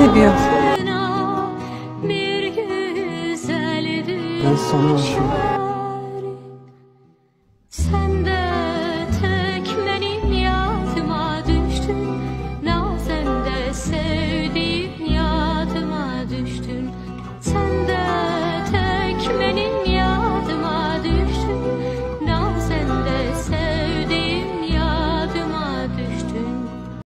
seviyor. Ben sana aşığım. Senden